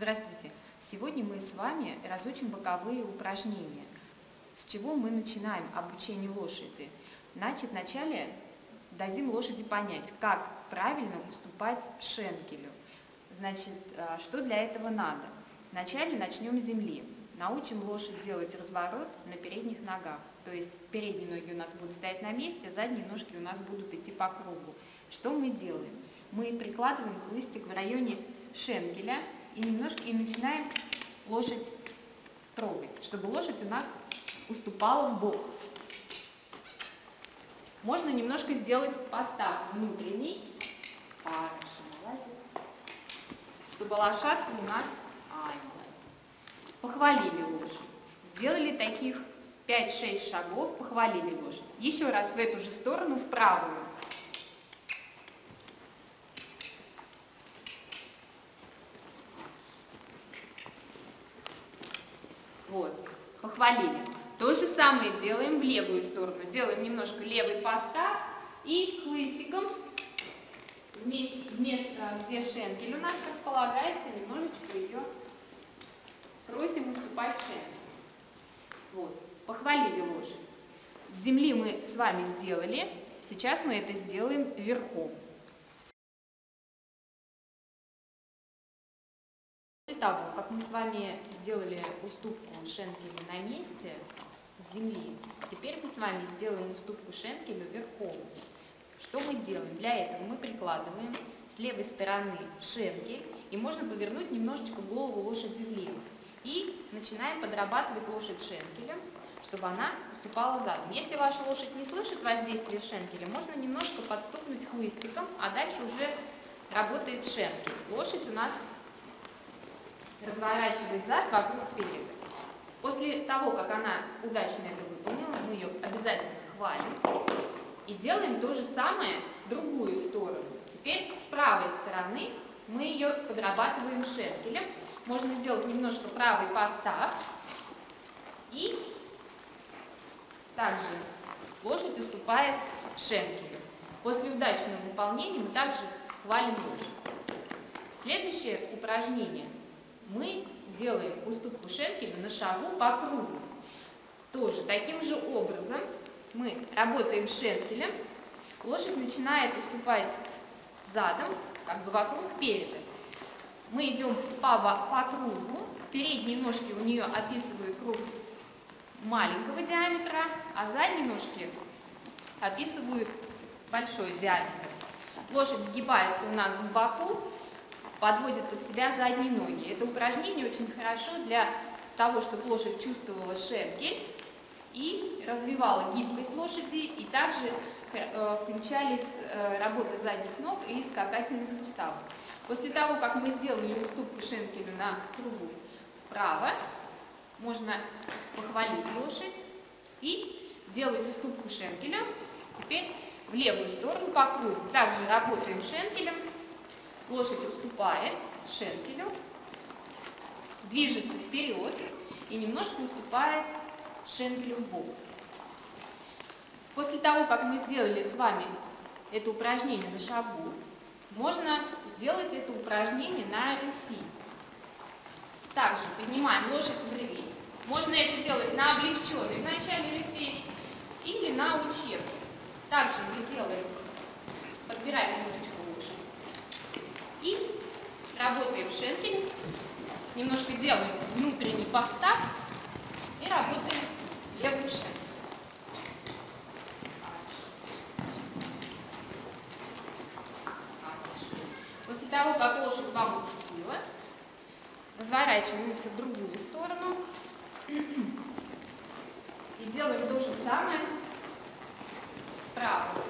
Здравствуйте! Сегодня мы с вами разучим боковые упражнения. С чего мы начинаем обучение лошади? Значит, вначале дадим лошади понять, как правильно уступать шенкелю. Значит, а, что для этого надо? Вначале начнем с земли. Научим лошадь делать разворот на передних ногах. То есть передние ноги у нас будут стоять на месте, задние ножки у нас будут идти по кругу. Что мы делаем? Мы прикладываем хлыстик в районе шенкеля и немножко и начинаем лошадь трогать, чтобы лошадь у нас уступала в бок. Можно немножко сделать постав внутренний. Хорошо, молодец. Чтобы лошадка у нас... Ай, похвалили лошадь. Сделали таких 5-6 шагов, похвалили лошадь. Еще раз в эту же сторону, в правую. Вот, похвалили. То же самое делаем в левую сторону. Делаем немножко левый постав и хлыстиком вместо, где шенкель у нас располагается, немножечко ее просим уступать шенкель. Вот, похвалили лошадь. С земли мы с вами сделали, сейчас мы это сделаем верхом. Того, как мы с вами сделали уступку шенкелю на месте с земли, теперь мы с вами сделаем уступку шенкелю верхом. Что мы делаем? Для этого мы прикладываем с левой стороны шенкель, и можно повернуть немножечко голову лошади влево. И начинаем подрабатывать лошадь шенкелем, чтобы она уступала задом. Если ваша лошадь не слышит воздействия шенкеля, можно немножко подстукнуть хлыстиком, а дальше уже работает шенкель. Лошадь у нас разворачивает зад вокруг переда. После того, как она удачно это выполнила, мы ее обязательно хвалим и делаем то же самое в другую сторону. Теперь с правой стороны мы ее подрабатываем шеркелем. Можно сделать немножко правый постав и также лошадь уступает шенкелю. После удачного выполнения мы также хвалим лошадь. Следующее упражнение – мы делаем уступку шенкеля на шагу по кругу. Тоже таким же образом мы работаем шенкелем, лошадь начинает уступать задом, как бы вокруг переда. Мы идем по, по кругу, передние ножки у нее описывают круг маленького диаметра, а задние ножки описывают большой диаметр. Лошадь сгибается у нас в боку, подводит под себя задние ноги. Это упражнение очень хорошо для того, чтобы лошадь чувствовала шеркель и развивала гибкость лошади, и также э, включались э, работы задних ног и скакательных суставов. После того, как мы сделали уступку шенкелю на кругу вправо, можно похвалить лошадь и делать уступку шенкеля. Теперь в левую сторону по кругу. Также работаем шенкелем лошадь уступает шенкелю, движется вперед и немножко уступает шенкелю в бок. После того, как мы сделали с вами это упражнение на шагу, можно сделать это упражнение на рыси. Также поднимаем лошадь в рысь. Можно это делать на облегченной в начале рыси или на учебной. Также мы делаем, подбираем немножечко работаем шенкелем, немножко делаем внутренний постав и работаем левым шенкелем. После того, как лошадь вам уступила, разворачиваемся в другую сторону и делаем то же самое вправо,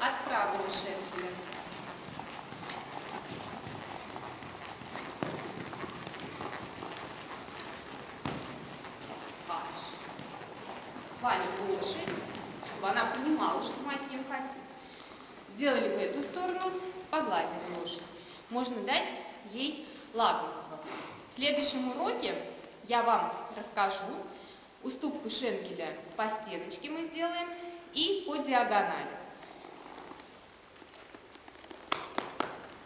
от правого шенкеля. Хвалим лошадь, чтобы она понимала, что мы от нее хотим. Сделали в эту сторону, погладили лошадь. Можно дать ей лакомство. В следующем уроке я вам расскажу уступку шенкеля по стеночке мы сделаем и по диагонали.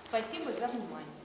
Спасибо за внимание.